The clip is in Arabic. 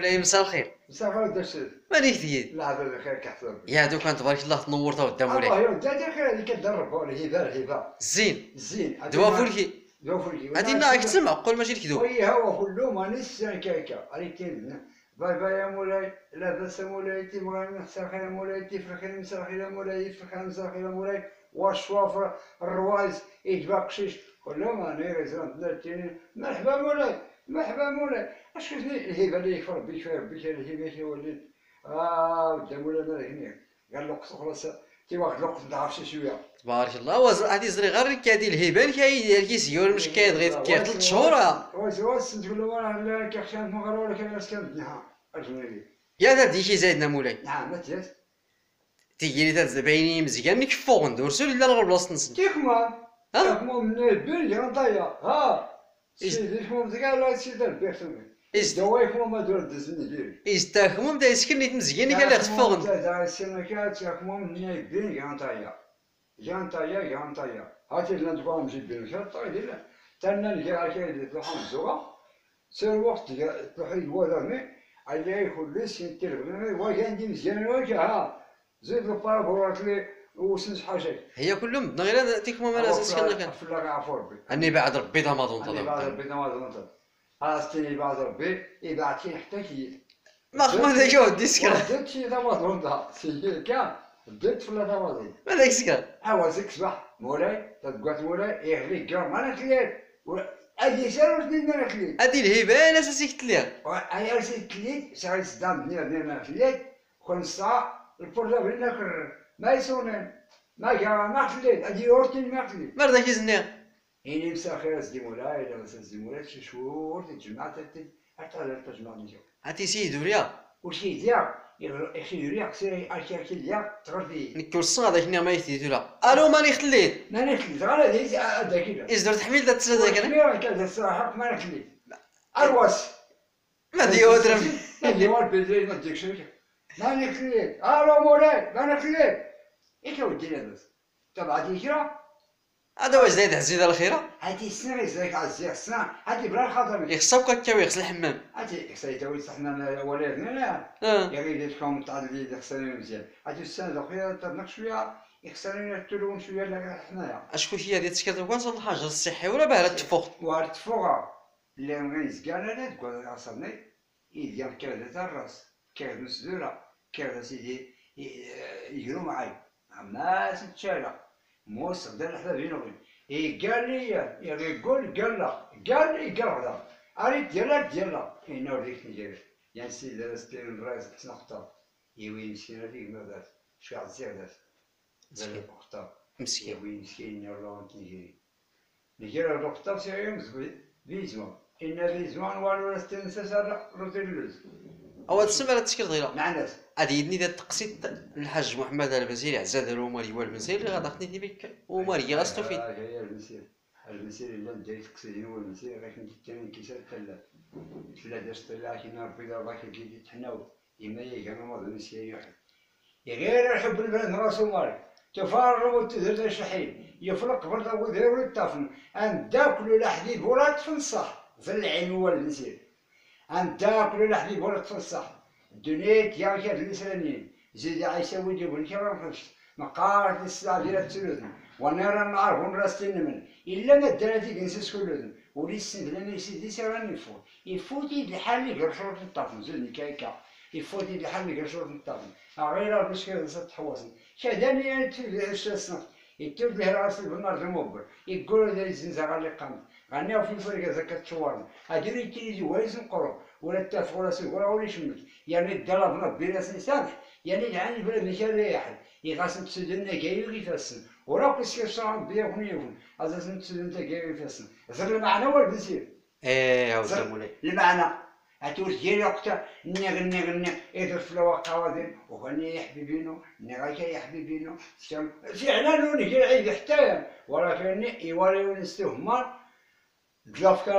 مولاي مساء الخير. مسافر درس مالك ديال لا هذا الخير كحسن يا دوك تبارك الله تنورت قدام مولاي الله هذا الخير اللي كتدرب ولا الهبه الهبه زين. زين. دوا فولكي دوا فولكي هادي نا كتسمع معقول ماشي الكذوب وي هو كله ما نسى كيكا عليك كاين باي باي يا مولاي لا بس مولاي تبغى نحسن خير مولاي في الخير مسا خير مولاي في الخير مسا خير مولاي والشوافر الروايز يجبا قشيش. كله ما نير زين مرحبا مولاي مرحبا مولاي اش كتني الهبه اللي يكفر بك فيها بك الهبه اللي وليت. آه ودا مولاي ما هنا. قال له خلاص تي واحد الوقت نعرف شي شوية. تبارك الله. هو هادي زري غير كادي الهبان كاي ديال كيسيور مش كاين غير كاين ثلاث شهور واش واش تقول له أنا كيخشان مغرب ولا كان نعم اجنبي يا تا ديشي زايدنا مولاي. نعم ما تيس تيجي لي تا باينين مزيان نكفو ندورسو لا الغرب بلاصه نسن كيكما ها من البير يا نطايا ها كيكما مزيان لا سيدي البير سمي إيش- دواي كيكما ما دور دزني ديري يستاخمو بدا يسكن نيت مزيان قال تفوق دا من البير يا نطايا يا نطايا يا نطايا هاتي لنا تقوم جيبين شو طايدي لا تانا نجي عشان تروحون الزوغه سير وقت الوضع اللي يكون ليس ينتر واجي عندي مزيان واجه ها زيد البارابورات لي وسنس حاجة هي كلهم غير تيكما ما لازم سكن كان. في الله عفو ربي أني بعد ربي ما ظن أنا بعد ربي نواز نطل هاستني بعد ربي يبعث كي حتى كي ما خما ذاك ودي سكر بديت شي نواز نطل سي كان بديت في الله نواز ما ذاك سكر عوازك صباح مولاي تتقوت مولاي يغلي كار ما نكليت أجي سير ودي ما نكليت هادي الهبان اساسي كنت ليها أي ارسل كليت سعيد صدام بني ما كليت كون ساعة البرجا بينا كر ما يسونن ما جا ما أجي اورتين ما رداك يزنيها إني مساخر أسدي مولاي لا بس أسدي مولاي شي شهور تجمع تتل حتى على تجمع نجو هاتي سيد وريا وشي ديا يخي يريا كسير أشياء كي ديا تغربي نكول الصغا هذاك نيا ما يثيتو لا ألو ماني خليت ما نكلي تغرى ديز أدا كده ازدر تحميل دا تسلا أنا كبيرة كذا الصراحة ما نكلي أرواس ما دي ودرم ما دي وال بدري ما تديك شوية ما ألو مولاي ما نكلي إيش ودي بس تبع ديجرا هذا واش زايد عزيز الخيرة. هاتي السنة يزيك عزيز السنة هاتي بلا خاطر يخصك هكا ويغسل الحمام هاتي سيتوي صحنا ولادنا لا. آه. يا غير لكم تاع اللي يخسرين مزيان. هادي السنة الأخيرة تبنك شوية يخسرين التلون شوية لا حنايا. اشكون هي هذه كون صل الحاجة الصحي ولا باه تفوق؟ وارد فوقا اللي غنيز كاع لا تقول عصرني يدير كذا الراس كذا مسدوره كذا سيدي يجرو Ha maz an tchala. Mos an dal c'hla vin orin. E gali e regol gala. Gal e galla. Ari djela djela. E no rikni djela. Yan si da spil un raz tnochta. E win sin a lig ma dat. Shkar zir dat. Da le porta. Msi. E win sin a lant nigeri. Nigeri a lohta se a yomz vizman. Inna vizman war rastin sasa rotiluz. أو تسمى لا تسكر غيره مع الناس. هذه يدني ذا التقسيط الحاج محمد البزيري عزاد الوماري والبزيري غادا خدني بك. وماري غاستو فيه آه، هي المسير اللي ندير تقصيدين هو المسير غير كنت الثاني كيسال ثلاث ثلاث درس ثلاث كينا ربي دار باك كي تحناو يما يجي كان ما ظن سي واحد يا غير الحب البلد راسو مالك. تفارغ وتدهر الشحيم يفرق برد ودير والطفن أن تاكلوا الحديد ولا تفنصح في العين هو ان تاكلوا الحديد ولا تفنصح الدنيا يا كاد الانسانيين زيد عيسى ودي بن كرم مقارة الساعة ديال الثلث ونرى النار راستين من. إلا ما دراتي كنسس كلهم وليس لنا يسيدي سيران يفوت. يفوتي الحال اللي قرشور الطفل زلني كايكا يفوتي الحال اللي قرشور الطفل غير المشكلة ست حواسن شاداني أنا تفيد الشاسنة يتوب له راس البنار الموبر يقولوا ذا الزنزة اللي قام غنيا في الفرقة زكاة تشوارنا هادي تيجي ويس نقرو ولا تافق ولا سوق ولا يشمت. يعني الدرب ربي راس نسامح يعني العين بلا مشى ريح يغاسن تسدنا كاي يفسن ورا كسكر صعب بيا ونيفون هذا تسدنا كاي يفسن. زر المعنى ولا بنسير إيه زر مولاي المعنى ديالي وقتها نغ نغ نغ يدر في الواقع وذين وغني يا حبيبينو نغاك يا حبيبينو فعلا لوني كي عيد حتى ولكن يوالي ونستهمر الافكار